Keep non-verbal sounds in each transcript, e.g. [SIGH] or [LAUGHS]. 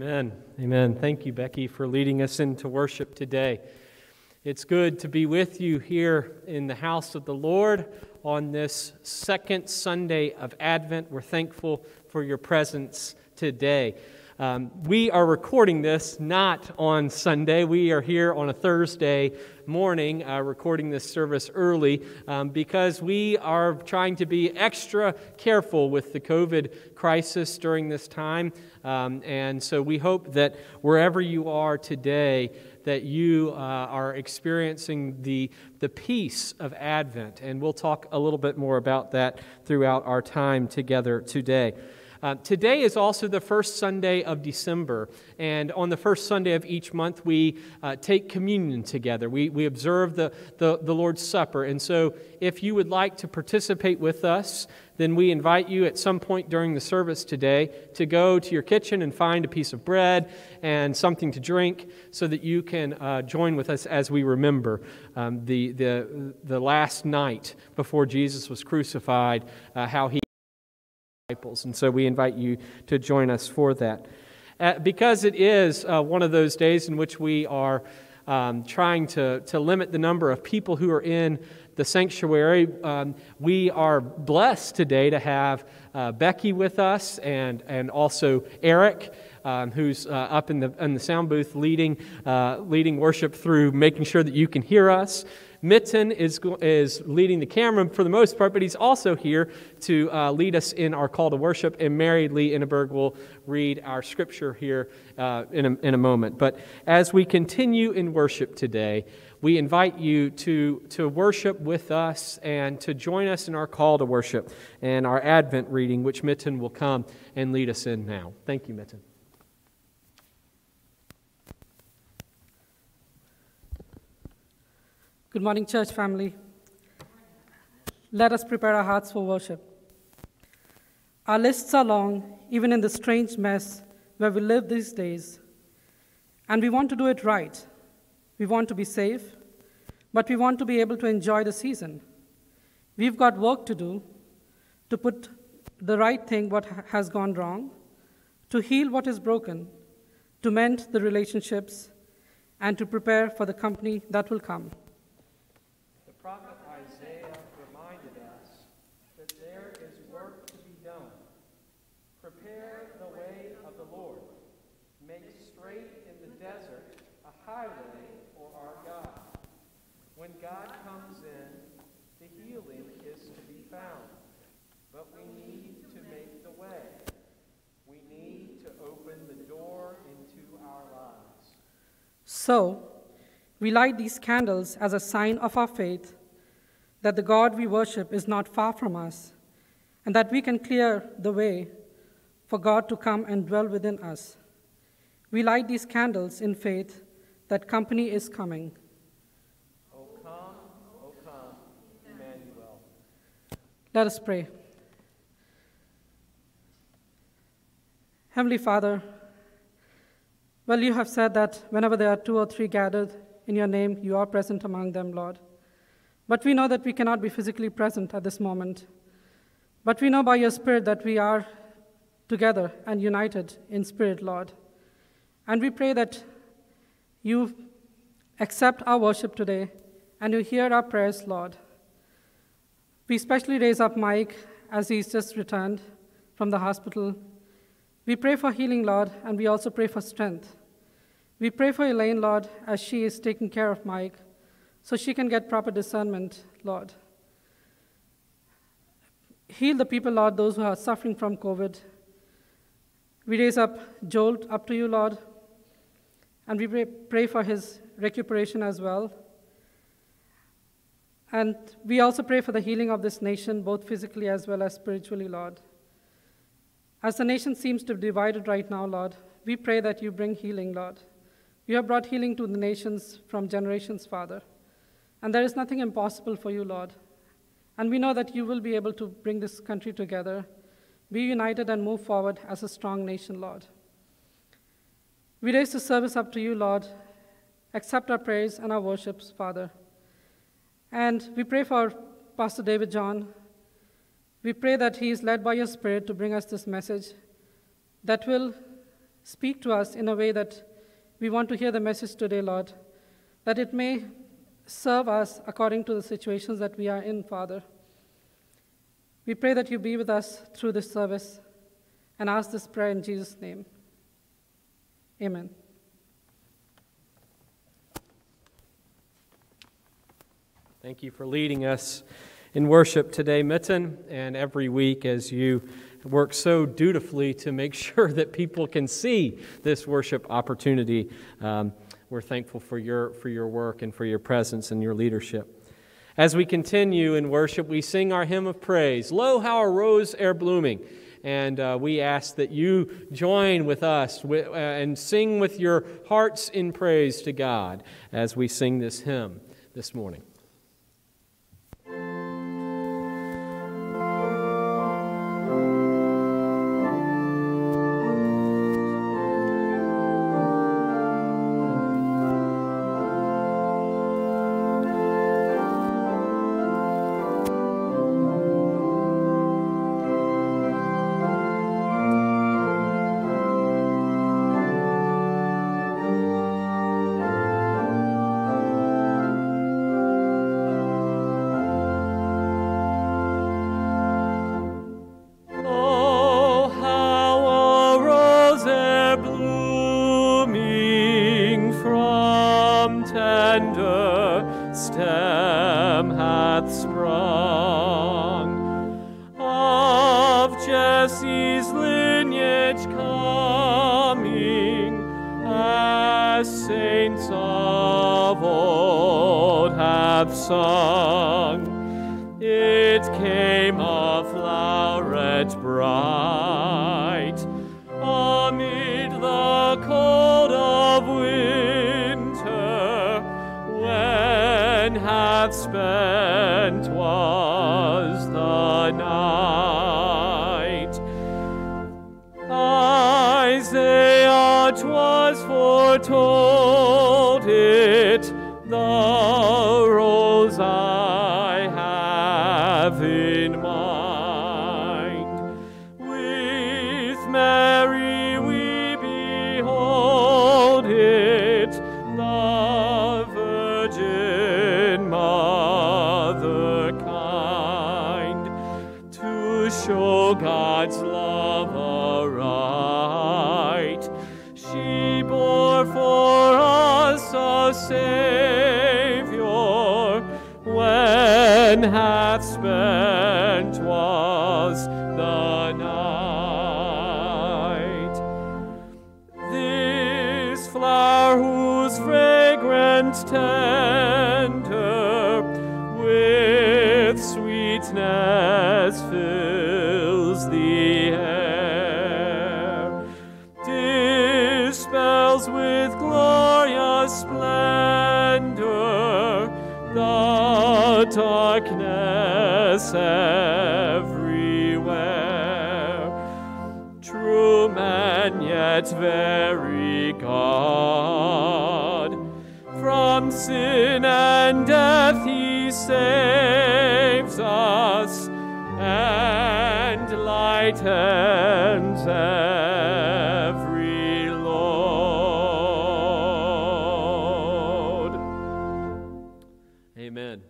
Amen. Amen. Thank you, Becky, for leading us into worship today. It's good to be with you here in the house of the Lord on this second Sunday of Advent. We're thankful for your presence today. Um, we are recording this not on Sunday. We are here on a Thursday morning uh, recording this service early um, because we are trying to be extra careful with the COVID crisis during this time. Um, and so we hope that wherever you are today, that you uh, are experiencing the, the peace of Advent. And we'll talk a little bit more about that throughout our time together today. Uh, today is also the first Sunday of December, and on the first Sunday of each month, we uh, take communion together. We, we observe the, the, the Lord's Supper. And so, if you would like to participate with us, then we invite you at some point during the service today to go to your kitchen and find a piece of bread and something to drink so that you can uh, join with us as we remember um, the, the, the last night before Jesus was crucified, uh, how he. And so we invite you to join us for that. Uh, because it is uh, one of those days in which we are um, trying to, to limit the number of people who are in the sanctuary, um, we are blessed today to have uh, Becky with us and, and also Eric. Um, who's uh, up in the, in the sound booth leading, uh, leading worship through making sure that you can hear us. Mitten is, is leading the camera for the most part, but he's also here to uh, lead us in our call to worship. And Mary Lee Inneberg will read our scripture here uh, in, a, in a moment. But as we continue in worship today, we invite you to, to worship with us and to join us in our call to worship and our Advent reading, which Mitten will come and lead us in now. Thank you, Mitten. Good morning, church family. Let us prepare our hearts for worship. Our lists are long, even in the strange mess where we live these days. And we want to do it right. We want to be safe, but we want to be able to enjoy the season. We've got work to do to put the right thing what has gone wrong, to heal what is broken, to mend the relationships, and to prepare for the company that will come. So, we light these candles as a sign of our faith that the God we worship is not far from us, and that we can clear the way for God to come and dwell within us. We light these candles in faith that company is coming. O come, O come, Emmanuel. Let us pray. Heavenly Father, well, you have said that whenever there are two or three gathered in your name, you are present among them, Lord. But we know that we cannot be physically present at this moment. But we know by your Spirit that we are together and united in spirit, Lord. And we pray that you accept our worship today and you hear our prayers, Lord. We especially raise up Mike as he's just returned from the hospital. We pray for healing, Lord, and we also pray for strength. We pray for Elaine, Lord, as she is taking care of Mike, so she can get proper discernment, Lord. Heal the people, Lord, those who are suffering from COVID. We raise up Joel up to you, Lord, and we pray for his recuperation as well. And we also pray for the healing of this nation, both physically as well as spiritually, Lord. As the nation seems to be divided right now, Lord, we pray that you bring healing, Lord. You have brought healing to the nations from generations, Father. And there is nothing impossible for you, Lord. And we know that you will be able to bring this country together, be united, and move forward as a strong nation, Lord. We raise the service up to you, Lord. Accept our praise and our worships, Father. And we pray for Pastor David John. We pray that he is led by your Spirit to bring us this message that will Speak to us in a way that we want to hear the message today, Lord, that it may serve us according to the situations that we are in, Father. We pray that you be with us through this service and ask this prayer in Jesus' name. Amen. Thank you for leading us in worship today, Mitten, and every week as you work so dutifully to make [LAUGHS] sure that people can see this worship opportunity. Um, we're thankful for your, for your work and for your presence and your leadership. As we continue in worship, we sing our hymn of praise Lo, how a rose ere blooming. And uh, we ask that you join with us with, uh, and sing with your hearts in praise to God as we sing this hymn this morning. it. Everywhere. True man, yet very God. From sin and death he saves us and lightens every Lord. Amen.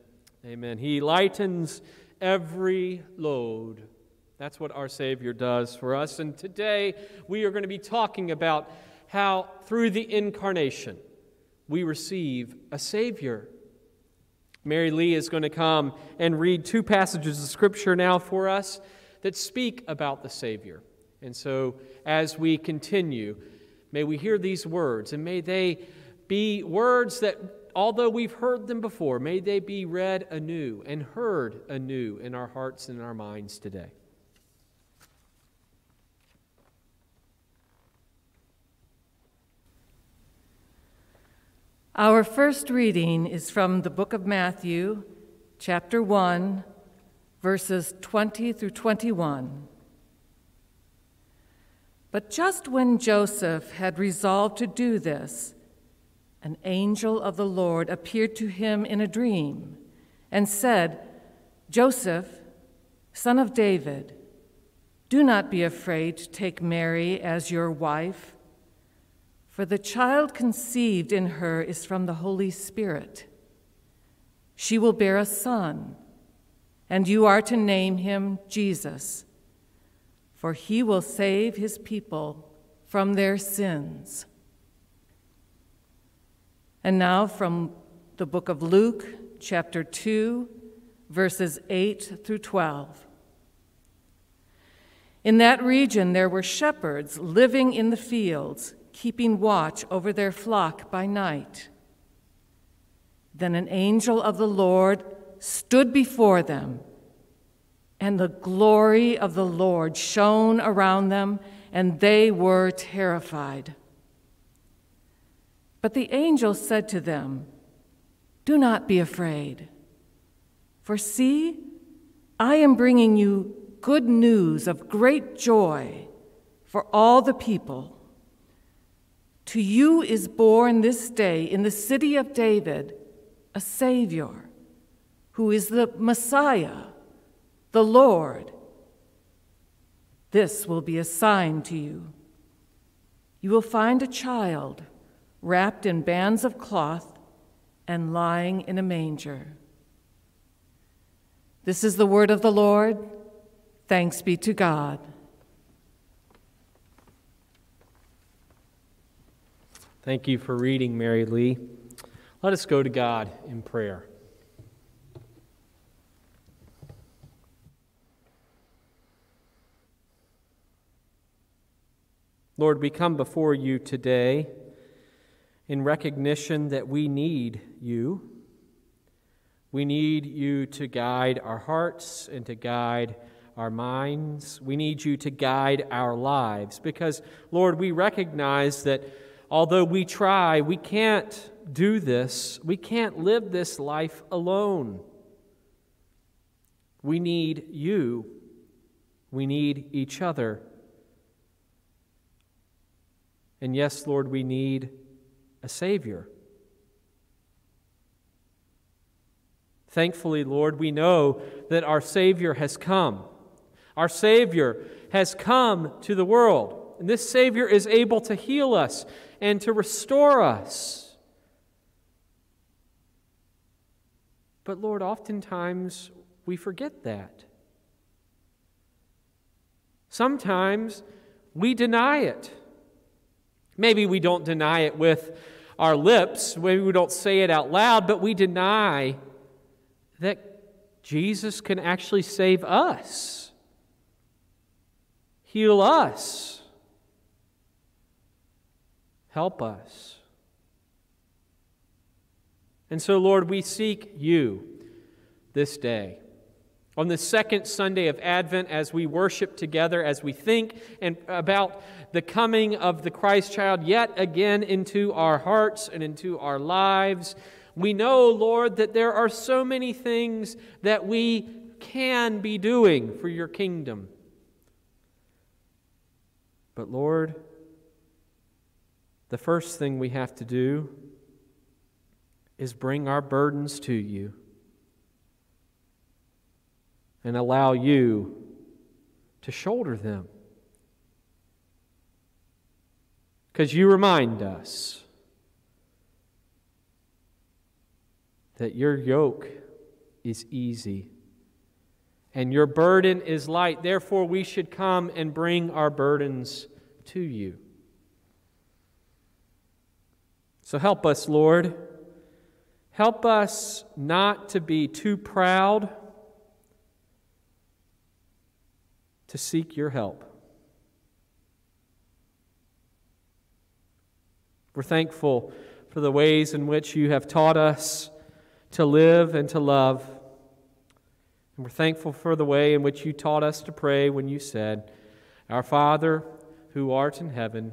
Amen. He lightens load. That's what our Savior does for us. And today we are going to be talking about how through the incarnation we receive a Savior. Mary Lee is going to come and read two passages of Scripture now for us that speak about the Savior. And so as we continue, may we hear these words and may they be words that although we've heard them before, may they be read anew and heard anew in our hearts and in our minds today. Our first reading is from the book of Matthew, chapter 1, verses 20 through 21. But just when Joseph had resolved to do this, an angel of the Lord appeared to him in a dream and said, Joseph, son of David, do not be afraid to take Mary as your wife, For the child conceived in her is from the Holy Spirit. She will bear a son, and you are to name him Jesus, for he will save his people from their sins. And now from the book of Luke, chapter 2, verses 8 through 12. In that region, there were shepherds living in the fields keeping watch over their flock by night. Then an angel of the Lord stood before them, and the glory of the Lord shone around them, and they were terrified. But the angel said to them, Do not be afraid, for see, I am bringing you good news of great joy for all the people. To you is born this day in the city of David a Savior, who is the Messiah, the Lord. This will be a sign to you. You will find a child wrapped in bands of cloth and lying in a manger. This is the word of the Lord. Thanks be to God. Thank you for reading, Mary Lee. Let us go to God in prayer. Lord, we come before you today in recognition that we need you. We need you to guide our hearts and to guide our minds. We need you to guide our lives because, Lord, we recognize that although we try, we can't do this. We can't live this life alone. We need you. We need each other. And yes, Lord, we need a Savior. Thankfully, Lord, we know that our Savior has come. Our Savior has come to the world. And this Savior is able to heal us and to restore us. But Lord, oftentimes we forget that. Sometimes we deny it. Maybe we don't deny it with our lips, maybe we don't say it out loud, but we deny that Jesus can actually save us, heal us Help us. And so, Lord, we seek you this day. On the second Sunday of Advent, as we worship together, as we think and about the coming of the Christ child yet again into our hearts and into our lives, we know, Lord, that there are so many things that we can be doing for your kingdom. But, Lord, the first thing we have to do is bring our burdens to you and allow you to shoulder them. Because you remind us that your yoke is easy and your burden is light. Therefore, we should come and bring our burdens to you. So help us, Lord. Help us not to be too proud to seek your help. We're thankful for the ways in which you have taught us to live and to love. And we're thankful for the way in which you taught us to pray when you said, Our Father, who art in heaven,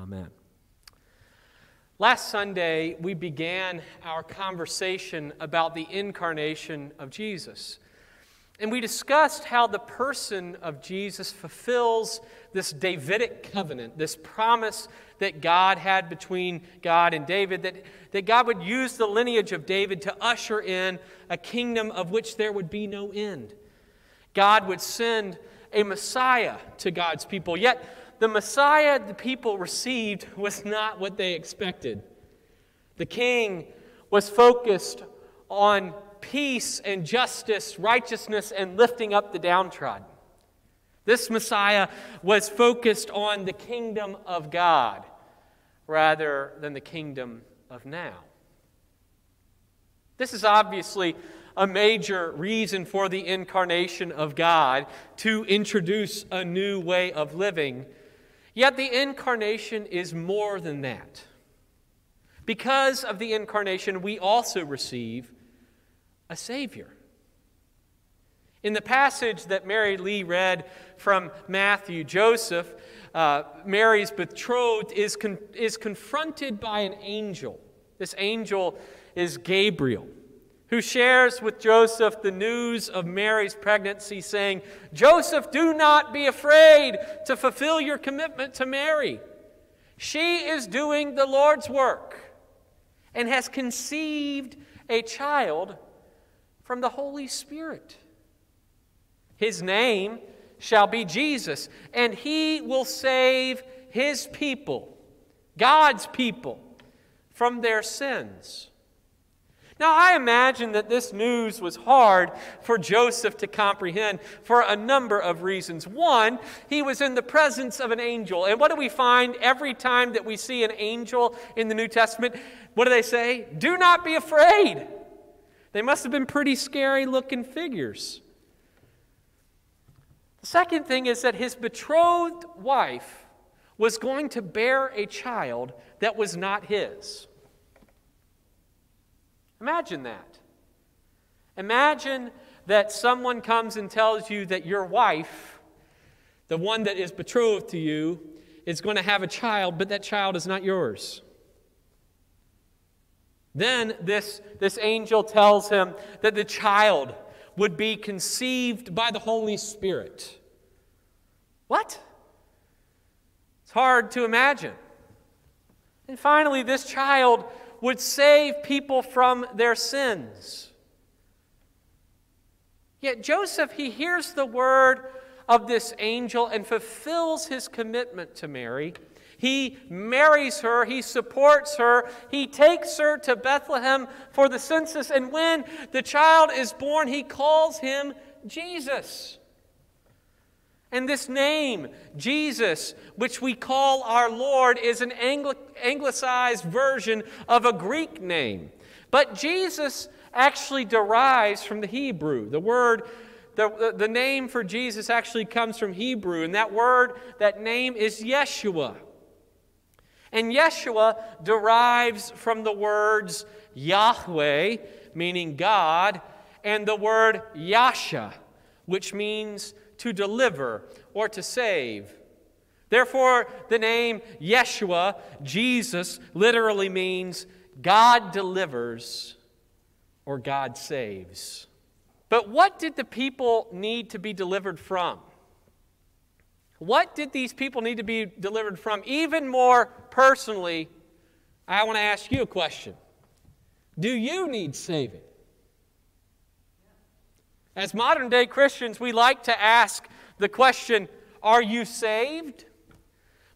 Amen. Last Sunday, we began our conversation about the incarnation of Jesus. And we discussed how the person of Jesus fulfills this Davidic covenant, this promise that God had between God and David, that, that God would use the lineage of David to usher in a kingdom of which there would be no end. God would send a Messiah to God's people. Yet, the Messiah the people received was not what they expected. The king was focused on peace and justice, righteousness, and lifting up the downtrodden. This Messiah was focused on the kingdom of God rather than the kingdom of now. This is obviously a major reason for the incarnation of God to introduce a new way of living Yet the incarnation is more than that. Because of the incarnation, we also receive a Savior. In the passage that Mary Lee read from Matthew, Joseph, uh, Mary's betrothed, is, con- is confronted by an angel. This angel is Gabriel who shares with Joseph the news of Mary's pregnancy, saying, Joseph, do not be afraid to fulfill your commitment to Mary. She is doing the Lord's work and has conceived a child from the Holy Spirit. His name shall be Jesus, and he will save his people, God's people, from their sins. Now, I imagine that this news was hard for Joseph to comprehend for a number of reasons. One, he was in the presence of an angel. And what do we find every time that we see an angel in the New Testament? What do they say? Do not be afraid. They must have been pretty scary looking figures. The second thing is that his betrothed wife was going to bear a child that was not his. Imagine that. Imagine that someone comes and tells you that your wife, the one that is betrothed to you, is going to have a child, but that child is not yours. Then this, this angel tells him that the child would be conceived by the Holy Spirit. What? It's hard to imagine. And finally, this child would save people from their sins. Yet Joseph, he hears the word of this angel and fulfills his commitment to Mary. He marries her, he supports her, he takes her to Bethlehem for the census, and when the child is born, he calls him Jesus. And this name, Jesus, which we call our Lord, is an anglicized version of a Greek name. But Jesus actually derives from the Hebrew. The word, the, the name for Jesus actually comes from Hebrew, and that word, that name is Yeshua. And Yeshua derives from the words Yahweh, meaning God, and the word Yasha, which means to deliver, or to save. Therefore, the name Yeshua, Jesus, literally means God delivers or God saves. But what did the people need to be delivered from? What did these people need to be delivered from? Even more personally, I want to ask you a question Do you need saving? As modern day Christians, we like to ask the question, Are you saved?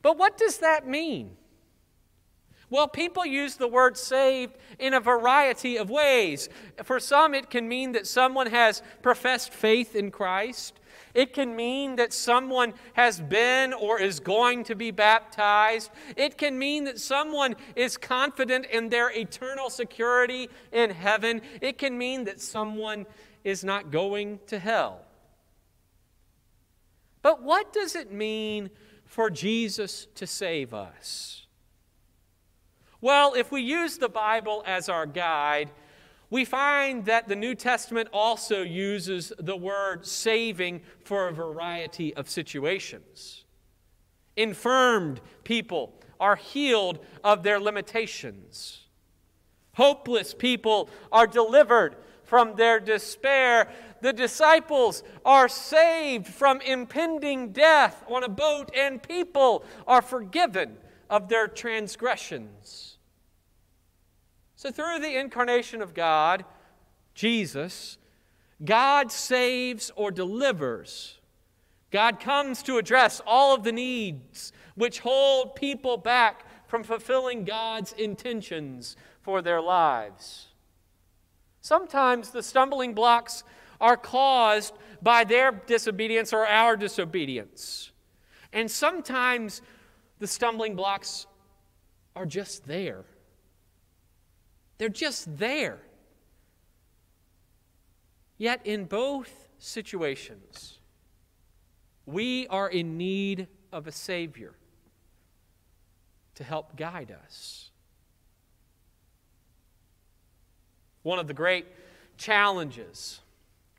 But what does that mean? Well, people use the word saved in a variety of ways. For some, it can mean that someone has professed faith in Christ. It can mean that someone has been or is going to be baptized. It can mean that someone is confident in their eternal security in heaven. It can mean that someone is not going to hell. But what does it mean for Jesus to save us? Well, if we use the Bible as our guide, we find that the New Testament also uses the word saving for a variety of situations. Infirmed people are healed of their limitations. Hopeless people are delivered from their despair. The disciples are saved from impending death on a boat, and people are forgiven of their transgressions. So, through the incarnation of God, Jesus, God saves or delivers. God comes to address all of the needs which hold people back from fulfilling God's intentions for their lives. Sometimes the stumbling blocks are caused by their disobedience or our disobedience. And sometimes the stumbling blocks are just there. They're just there. Yet, in both situations, we are in need of a Savior to help guide us. One of the great challenges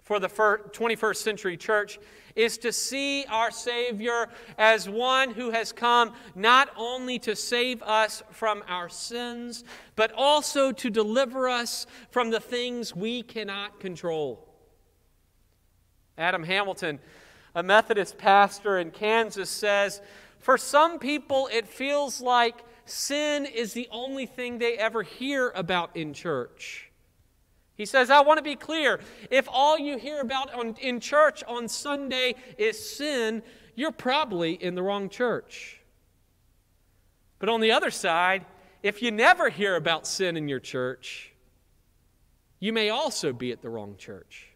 for the 21st century church is to see our Savior as one who has come not only to save us from our sins, but also to deliver us from the things we cannot control. Adam Hamilton, a Methodist pastor in Kansas, says, For some people, it feels like sin is the only thing they ever hear about in church. He says, I want to be clear. If all you hear about on, in church on Sunday is sin, you're probably in the wrong church. But on the other side, if you never hear about sin in your church, you may also be at the wrong church.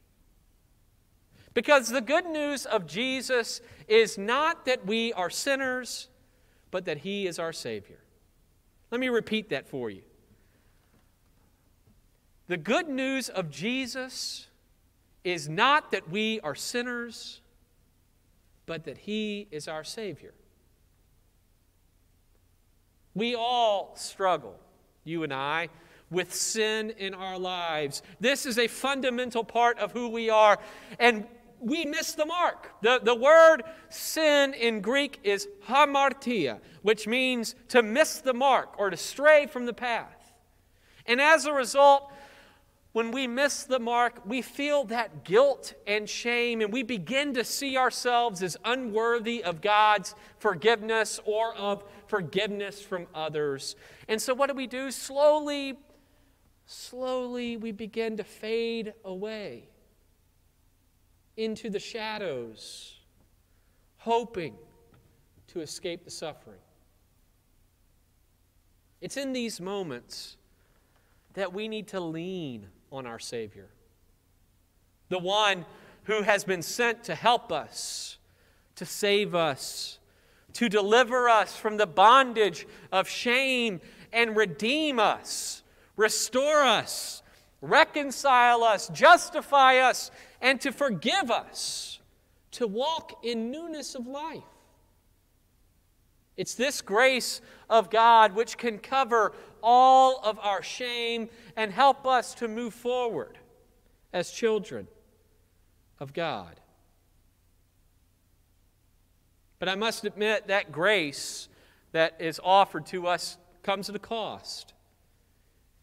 Because the good news of Jesus is not that we are sinners, but that He is our Savior. Let me repeat that for you. The good news of Jesus is not that we are sinners, but that He is our Savior. We all struggle, you and I, with sin in our lives. This is a fundamental part of who we are, and we miss the mark. The, the word sin in Greek is hamartia, which means to miss the mark or to stray from the path. And as a result, when we miss the mark, we feel that guilt and shame, and we begin to see ourselves as unworthy of God's forgiveness or of forgiveness from others. And so, what do we do? Slowly, slowly, we begin to fade away into the shadows, hoping to escape the suffering. It's in these moments that we need to lean on our Savior, the one who has been sent to help us, to save us, to deliver us from the bondage of shame and redeem us, restore us, reconcile us, justify us, and to forgive us, to walk in newness of life. It's this grace of God which can cover all of our shame and help us to move forward as children of God. But I must admit that grace that is offered to us comes at a cost.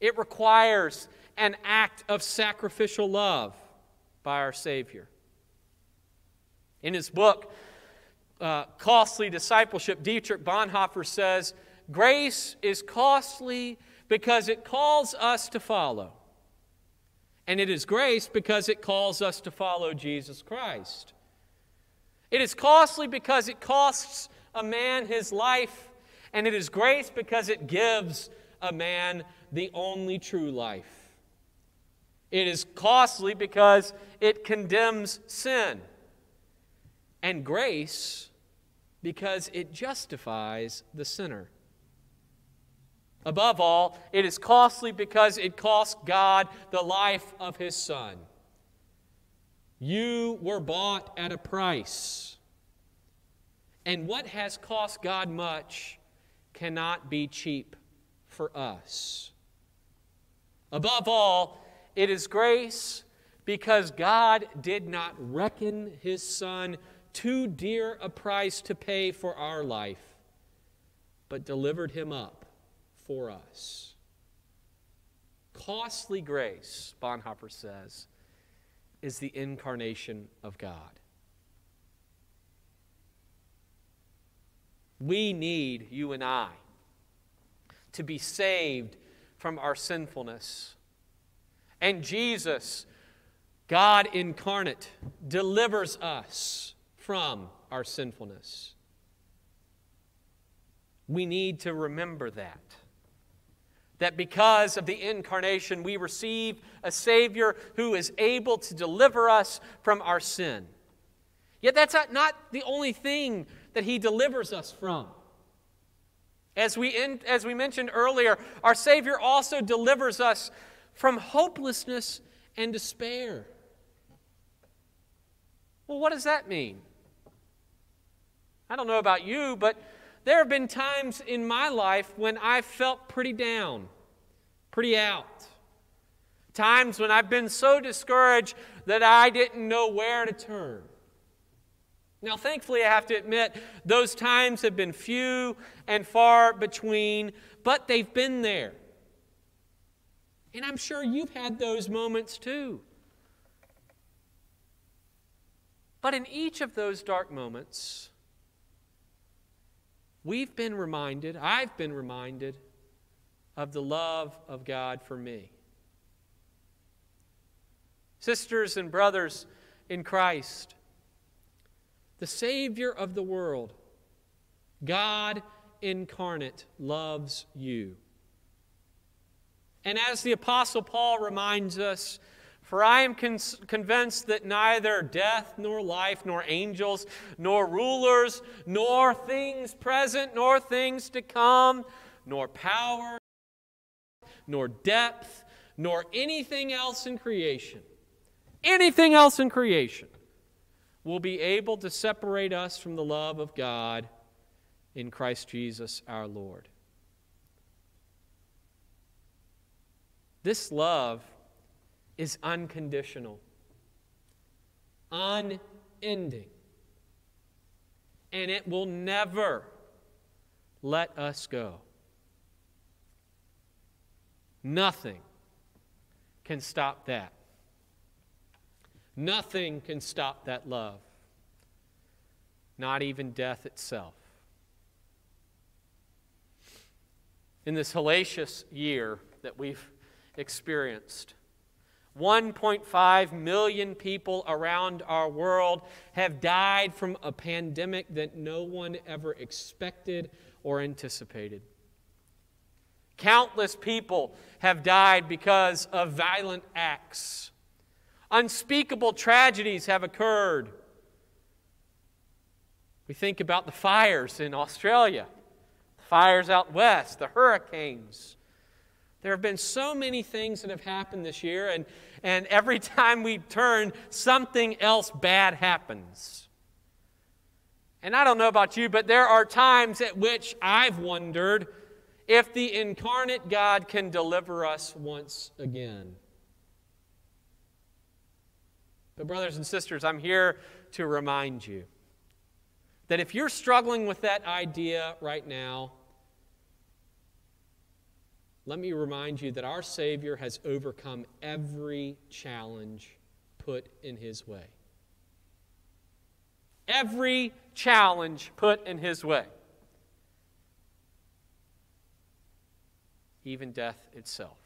It requires an act of sacrificial love by our Savior. In his book, uh, Costly Discipleship, Dietrich Bonhoeffer says, Grace is costly because it calls us to follow. And it is grace because it calls us to follow Jesus Christ. It is costly because it costs a man his life, and it is grace because it gives a man the only true life. It is costly because it condemns sin. And grace because it justifies the sinner. Above all, it is costly because it cost God the life of his Son. You were bought at a price. And what has cost God much cannot be cheap for us. Above all, it is grace because God did not reckon his Son too dear a price to pay for our life but delivered him up for us. Costly grace, Bonhoeffer says, is the incarnation of God. We need, you and I, to be saved from our sinfulness. And Jesus, God incarnate, delivers us from our sinfulness. We need to remember that. That because of the incarnation, we receive a Savior who is able to deliver us from our sin. Yet that's not the only thing that He delivers us from. As we, in, as we mentioned earlier, our Savior also delivers us from hopelessness and despair. Well, what does that mean? I don't know about you, but there have been times in my life when I felt pretty down, pretty out. Times when I've been so discouraged that I didn't know where to turn. Now, thankfully, I have to admit, those times have been few and far between, but they've been there. And I'm sure you've had those moments too. But in each of those dark moments, we've been reminded, I've been reminded, of the love of God for me. Sisters and brothers in Christ, the Savior of the world, God incarnate, loves you. And as the Apostle Paul reminds us, for I am con- convinced that neither death, nor life, nor angels, nor rulers, nor things present, nor things to come, nor power, nor depth, nor anything else in creation, anything else in creation will be able to separate us from the love of God in Christ Jesus our Lord. This love is unconditional, unending, and it will never let us go. Nothing can stop that. Nothing can stop that love, not even death itself. In this hellacious year that we've experienced, 1.5 million people around our world have died from a pandemic that no one ever expected or anticipated. Countless people have died because of violent acts Unspeakable tragedies have occurred. We think about the fires in Australia, fires out west, the hurricanes. There have been so many things that have happened this year, and, and every [LAUGHS] time we turn, something else bad happens. And I don't know about you, but there are times at which I've wondered if the incarnate God can deliver us once again. But, brothers and sisters, I'm here to remind you that if you're struggling with that idea right now, let me remind you that our Savior has overcome every challenge put in His way. Every challenge put in His way. Even death itself.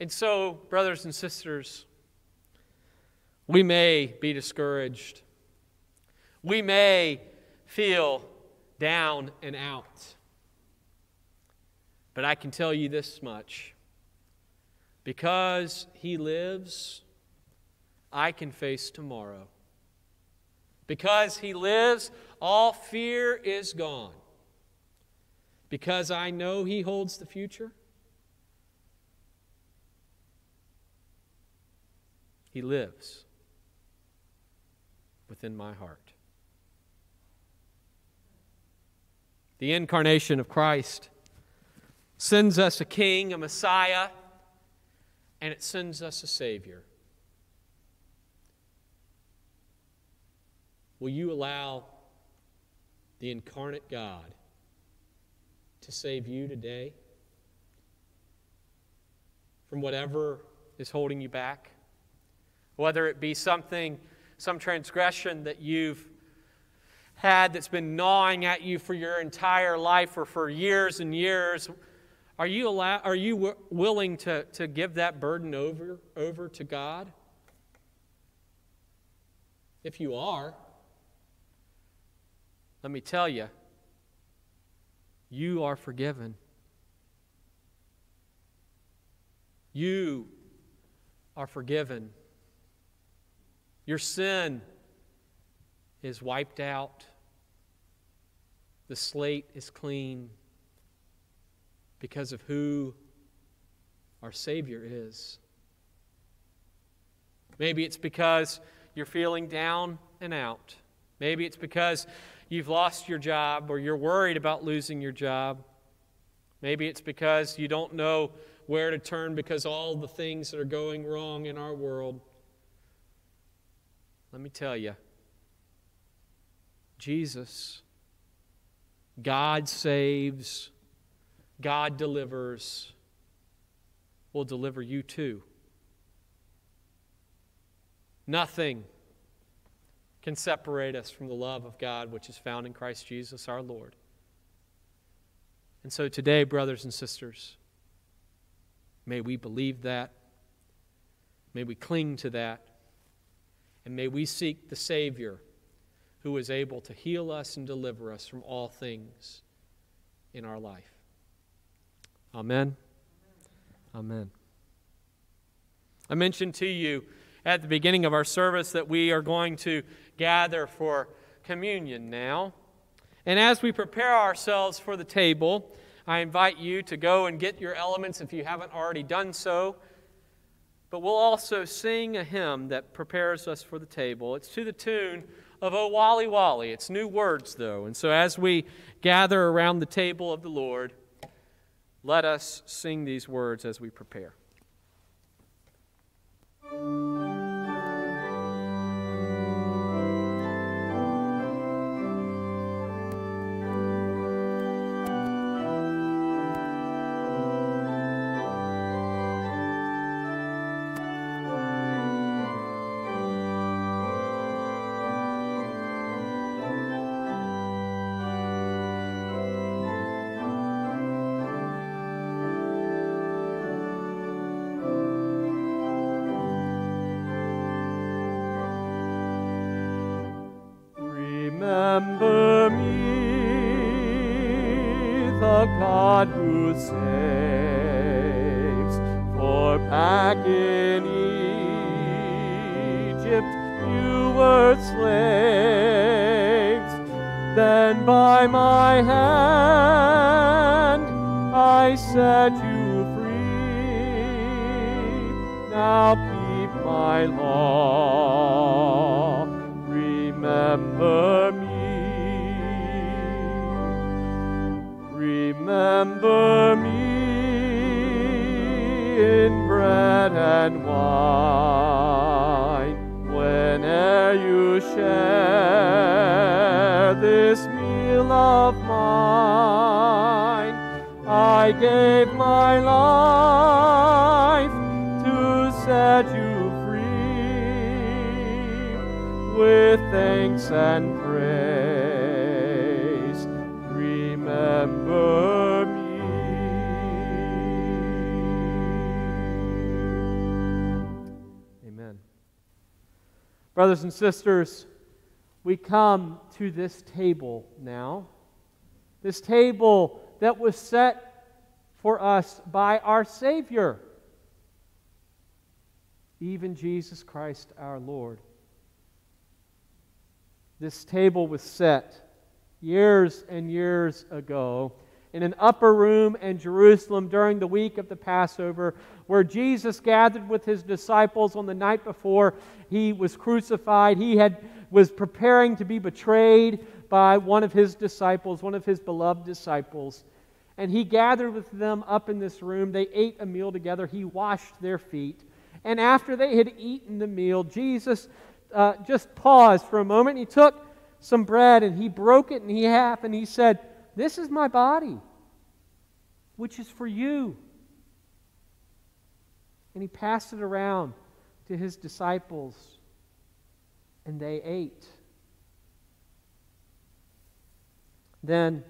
And so, brothers and sisters, we may be discouraged. We may feel down and out. But I can tell you this much because He lives, I can face tomorrow. Because He lives, all fear is gone. Because I know He holds the future, He lives within my heart. The incarnation of Christ sends us a king, a Messiah, and it sends us a Savior. will you allow the incarnate God to save you today from whatever is holding you back? Whether it be something, some transgression that you've had that's been gnawing at you for your entire life or for years and years, are you, allow, are you w- willing to, to give that burden over, over to God? If you are, let me tell you, you are forgiven. You are forgiven. Your sin is wiped out. The slate is clean because of who our Savior is. Maybe it's because you're feeling down and out. Maybe it's because you've lost your job or you're worried about losing your job. Maybe it's because you don't know where to turn because all the things that are going wrong in our world. Let me tell you Jesus, God saves, God delivers, will deliver you too. Nothing can separate us from the love of God which is found in Christ Jesus our Lord. And so today, brothers and sisters, may we believe that. May we cling to that. And may we seek the Savior who is able to heal us and deliver us from all things in our life. Amen. Amen. I mentioned to you at the beginning of our service that we are going to gather for communion now. And as we prepare ourselves for the table, I invite you to go and get your elements if you haven't already done so. But we'll also sing a hymn that prepares us for the table. It's to the tune of Oh Waly Waly. It's new words, though. And so as we gather around the table of the Lord, let us sing these words as we prepare. Then by my hand I set you free. Now keep my law. Remember me. Remember me in bread and wine whene'er you share this meal of mine. I gave my life to set you free with thanks and praise. Remember me. Amen. Brothers and sisters, we come to this table now. This table that was set for us by our Savior, even Jesus Christ our Lord. This table was set years and years ago in an upper room in Jerusalem during the week of the Passover, where Jesus gathered with his disciples on the night before he was crucified. He had, was preparing to be betrayed by one of his disciples, one of his beloved disciples. And he gathered with them up in this room. They ate a meal together. He washed their feet. And after they had eaten the meal, Jesus uh, just paused for a moment. He took some bread and he broke it in half and he said, This is my body, which is for you. And he passed it around to his disciples, and they ate. Then,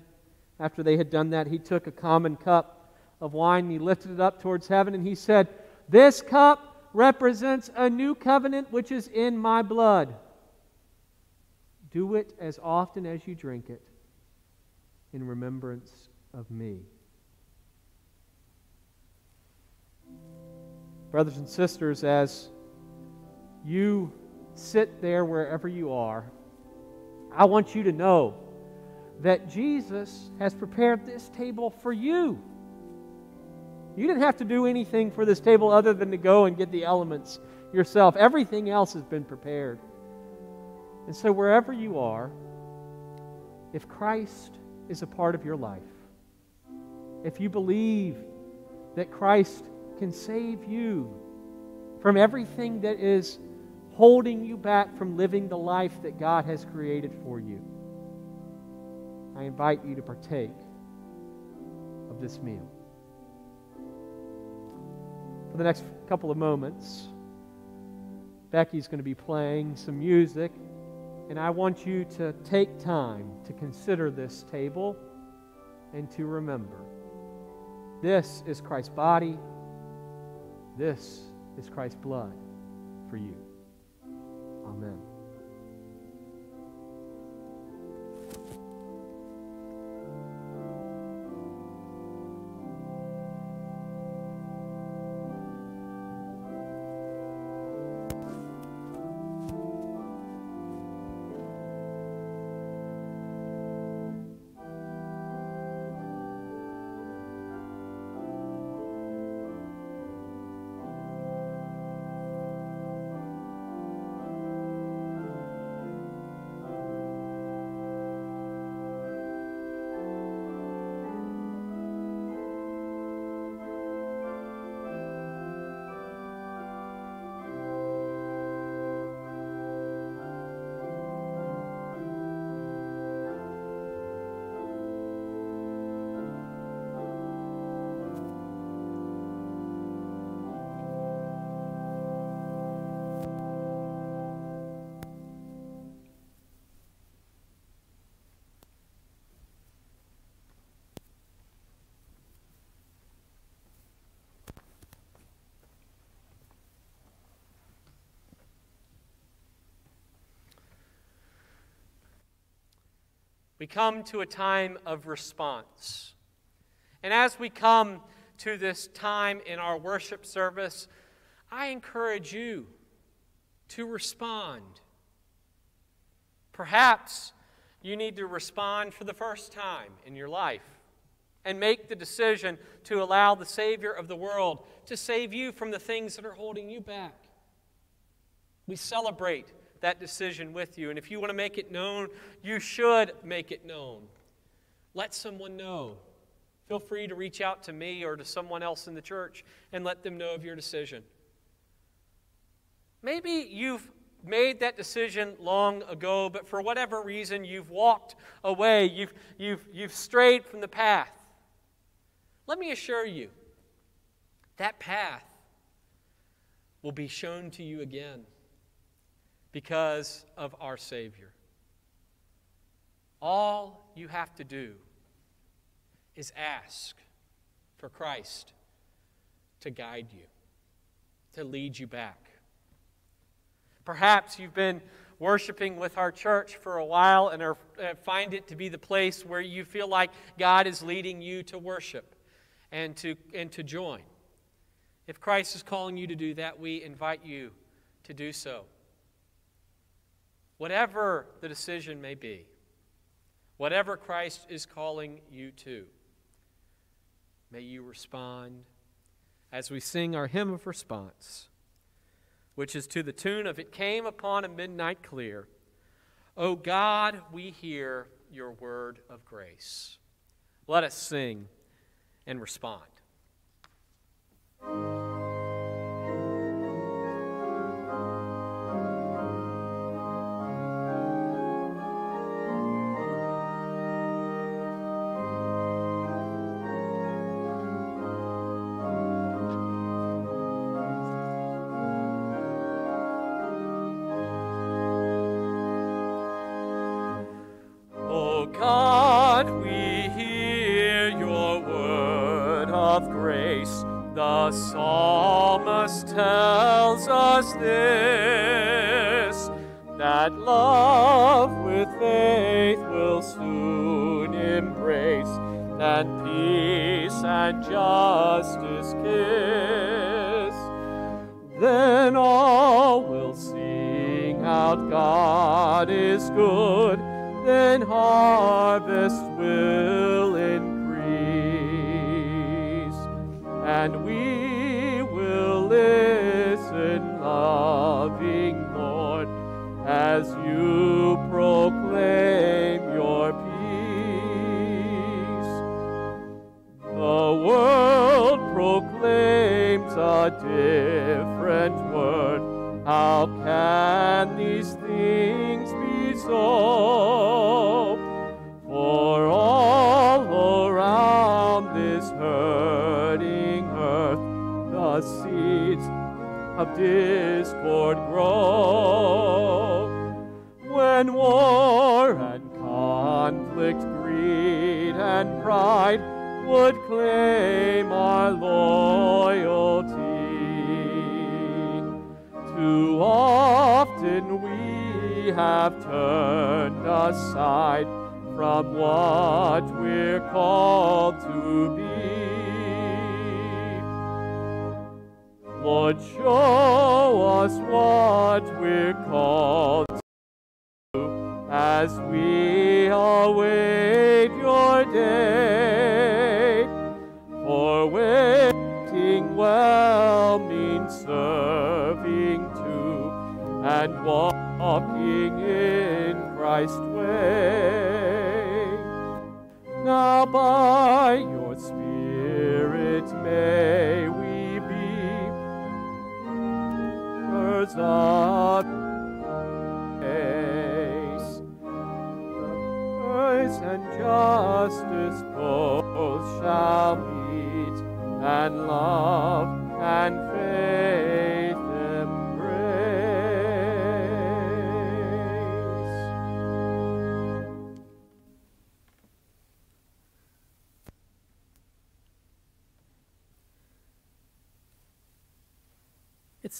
after they had done that, he took a common cup of wine and he lifted it up towards heaven and he said, This cup represents a new covenant which is in my blood. Do it as often as you drink it in remembrance of me. Brothers and sisters, as you sit there wherever you are, I want you to know that Jesus has prepared this table for you. You didn't have to do anything for this table other than to go and get the elements yourself. Everything else has been prepared. And so, wherever you are, if Christ is a part of your life, if you believe that Christ can save you from everything that is holding you back from living the life that God has created for you, I invite you to partake of this meal. For the next couple of moments, Becky's going to be playing some music, and I want you to take time to consider this table and to remember this is Christ's body, this is Christ's blood for you. Amen. We come to a time of response. And as we come to this time in our worship service, I encourage you to respond. Perhaps you need to respond for the first time in your life and make the decision to allow the Savior of the world to save you from the things that are holding you back. We celebrate that decision with you. And if you want to make it known, you should make it known. Let someone know. Feel free to reach out to me or to someone else in the church and let them know of your decision. Maybe you've made that decision long ago, but for whatever reason you've walked away, you've, you've, you've strayed from the path. Let me assure you, that path will be shown to you again because of our Savior. All you have to do is ask for Christ to guide you, to lead you back. Perhaps you've been worshiping with our church for a while and are, find it to be the place where you feel like God is leading you to worship and to, and to join. If Christ is calling you to do that, we invite you to do so. Whatever the decision may be, whatever Christ is calling you to, may you respond as we sing our hymn of response, which is to the tune of It Came Upon a Midnight Clear. O God, we hear your word of grace. Let us sing and respond. The psalmist tells us this that love with faith will soon embrace, and peace and justice kiss. Then all will sing out, God is good, discord grow. When war and conflict, greed and pride would claim our loyalty. Too often we have turned aside from what we're called to show us what we're called to as we await your day. For waiting well means serving too, and walking in Christ's way. Now by your birds of peace. Grace and justice both shall meet, and love and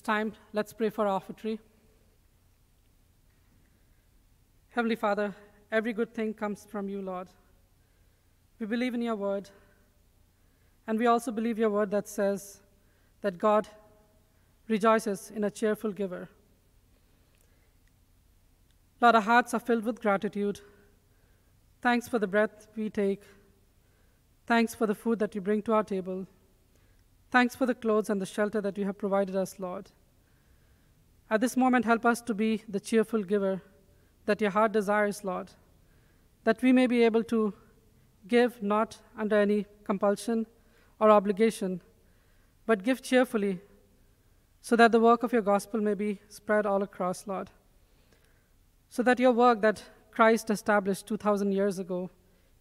It's time. Let's pray for our offertory. Heavenly Father, every good thing comes from you, Lord. We believe in your word, and we also believe your word that says that God rejoices in a cheerful giver. Lord, our hearts are filled with gratitude. Thanks for the breath we take. Thanks for the food that you bring to our table. Thanks for the clothes and the shelter that you have provided us, Lord. At this moment, help us to be the cheerful giver that your heart desires, Lord, that we may be able to give not under any compulsion or obligation, but give cheerfully so that the work of your gospel may be spread all across, Lord. So that your work that Christ established 2,000 years ago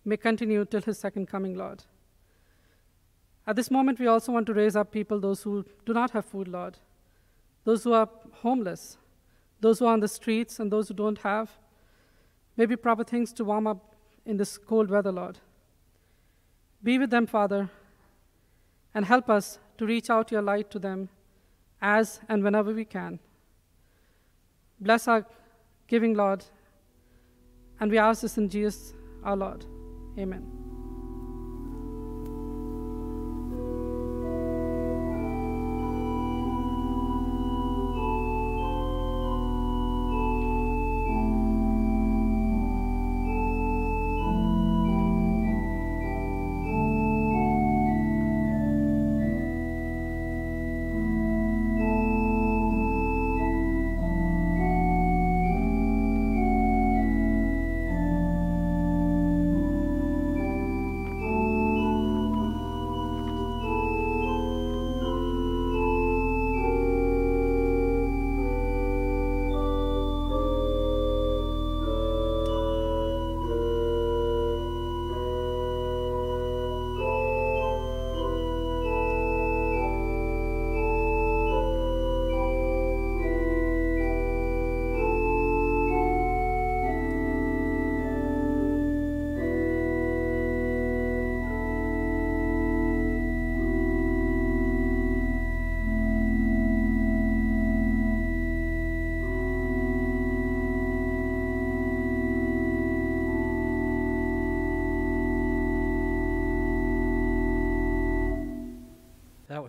may continue till his second coming, Lord. At this moment, we also want to raise up people, those who do not have food, Lord, those who are homeless, those who are on the streets, and those who don't have maybe proper things to warm up in this cold weather, Lord. Be with them, Father, and help us to reach out your light to them as and whenever we can. Bless our giving, Lord, and we ask this in Jesus our Lord. Amen.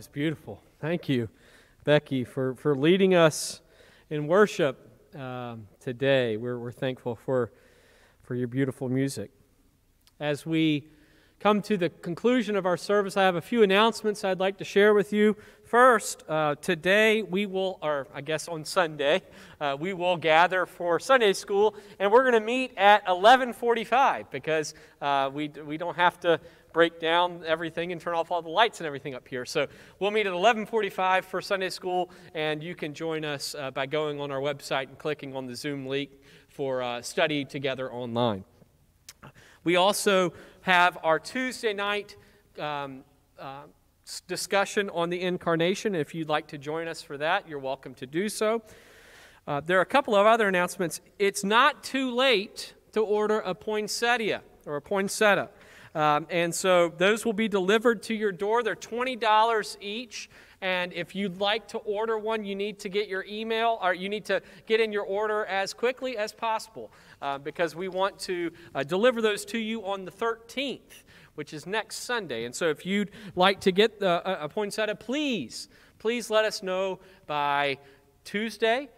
Was beautiful. Thank you, Becky, for, for leading us in worship um, today. We're, we're thankful for, for your beautiful music. As we come to the conclusion of our service, I have a few announcements I'd like to share with you. First, uh, today we will, or I guess on Sunday, uh, we will gather for Sunday school, and we're going to meet at 11:45 because uh, we we don't have to break down everything and turn off all the lights and everything up here. So we'll meet at 11:45 for Sunday school, and you can join us uh, by going on our website and clicking on the Zoom link for uh, study together online. We also have our Tuesday night um, uh, discussion on the incarnation. If you'd like to join us for that, you're welcome to do so. Uh, there are a couple of other announcements. It's not too late to order a poinsettia or a poinsettia. Um, and so those will be delivered to your door. They're $20 each. And if you'd like to order one, you need to get your email or you need to get in your order as quickly as possible uh, because we want to uh, deliver those to you on the 13th, which is next Sunday. And so if you'd like to get the, a poinsettia, please, please let us know by Tuesday.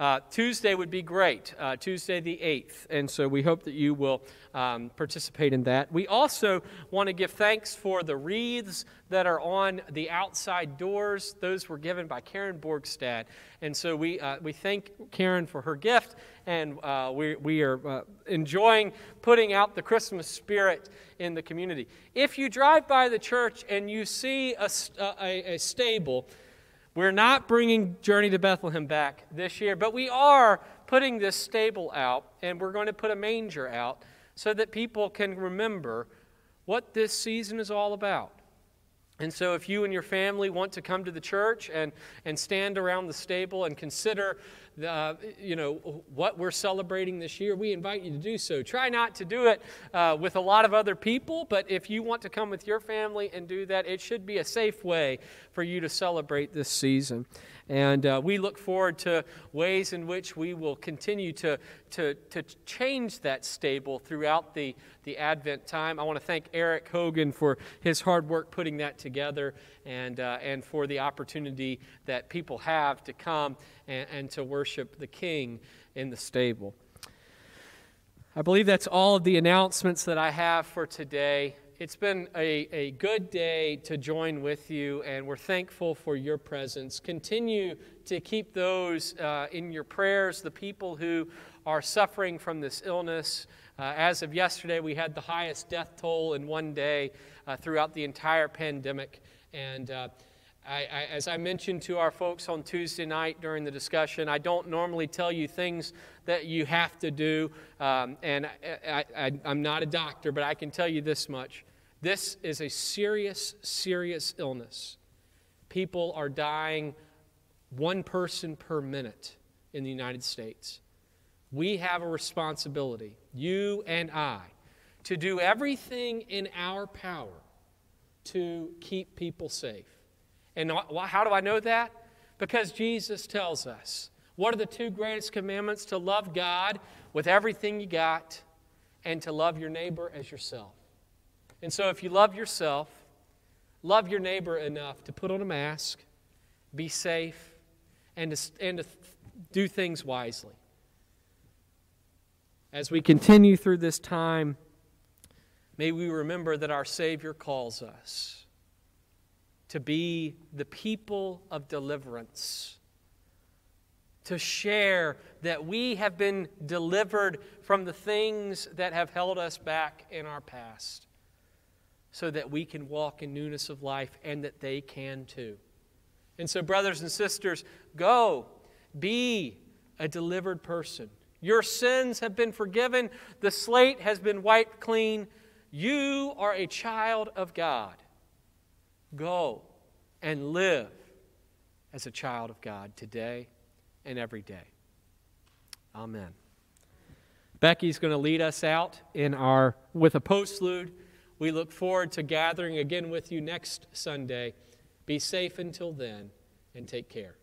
Uh, Tuesday would be great, uh, Tuesday the 8th. And so we hope that you will um, participate in that. We also want to give thanks for the wreaths that are on the outside doors. Those were given by Karen Borgstad. And so we, uh, we thank Karen for her gift, and uh, we, we are uh, enjoying putting out the Christmas spirit in the community. If you drive by the church and you see a, a, a stable, we're not bringing Journey to Bethlehem back this year, but we are putting this stable out, and we're going to put a manger out so that people can remember what this season is all about. And so, if you and your family want to come to the church and, and stand around the stable and consider uh, you know, what we're celebrating this year, we invite you to do so. Try not to do it uh, with a lot of other people, but if you want to come with your family and do that, it should be a safe way for you to celebrate this season. And uh, we look forward to ways in which we will continue to, to, to change that stable throughout the, the Advent time. I want to thank Eric Hogan for his hard work putting that together and, uh, and for the opportunity that people have to come and, and to worship the King in the stable. I believe that's all of the announcements that I have for today. It's been a, a good day to join with you, and we're thankful for your presence. Continue to keep those uh, in your prayers, the people who are suffering from this illness. Uh, as of yesterday, we had the highest death toll in one day uh, throughout the entire pandemic. And uh, I, I, as I mentioned to our folks on Tuesday night during the discussion, I don't normally tell you things that you have to do. Um, and I, am not a doctor, but I can tell you this much this is a serious, serious illness. People are dying one person per minute in the United States. We have a responsibility, you and I, to do everything in our power to keep people safe. And how do I know that? Because Jesus tells us what are the two greatest commandments? To love God with everything you got and to love your neighbor as yourself. And so, if you love yourself, love your neighbor enough to put on a mask, be safe, and to, and to do things wisely. As we continue through this time, may we remember that our Savior calls us to be the people of deliverance, to share that we have been delivered from the things that have held us back in our past so that we can walk in newness of life and that they can too. And so, brothers and sisters, go be a delivered person. Your sins have been forgiven, the slate has been wiped clean. You are a child of God. Go and live as a child of God today and every day. Amen. Becky's going to lead us out in our with a postlude. We look forward to gathering again with you next Sunday. Be safe until then and take care.